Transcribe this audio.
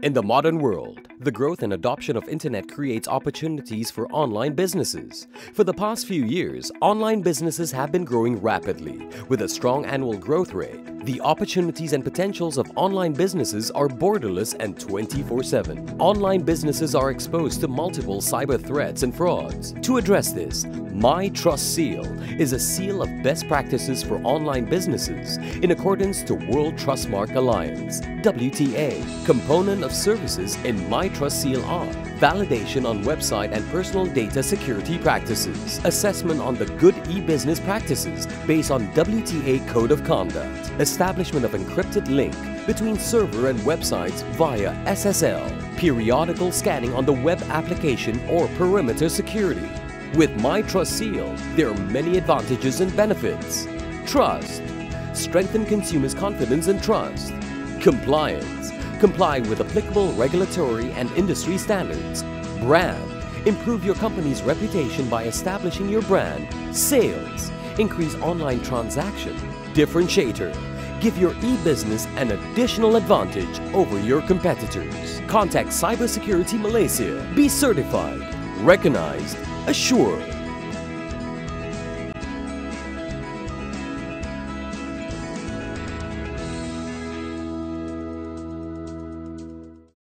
In the modern world, the growth and adoption of internet creates opportunities for online businesses. For the past few years, online businesses have been growing rapidly with a strong annual growth rate. The opportunities and potentials of online businesses are borderless and 24/7. Online businesses are exposed to multiple cyber threats and frauds. To address this, My Trust Seal is a seal of best practices for online businesses in accordance to World Trustmark Alliance WTA component of services in My Trust Seal are validation on website and personal data security practices, assessment on the good e-business practices based on WTA Code of Conduct, establishment of encrypted link between server and websites via SSL, periodical scanning on the web application or perimeter security. With My Trust Seal, there are many advantages and benefits. Trust. Strengthen consumers' confidence and trust. Compliance. Comply with applicable regulatory and industry standards. Brand. Improve your company's reputation by establishing your brand. Sales. Increase online transaction. Differentiator. Give your e-business an additional advantage over your competitors. Contact Cybersecurity Malaysia. Be certified, recognized, assured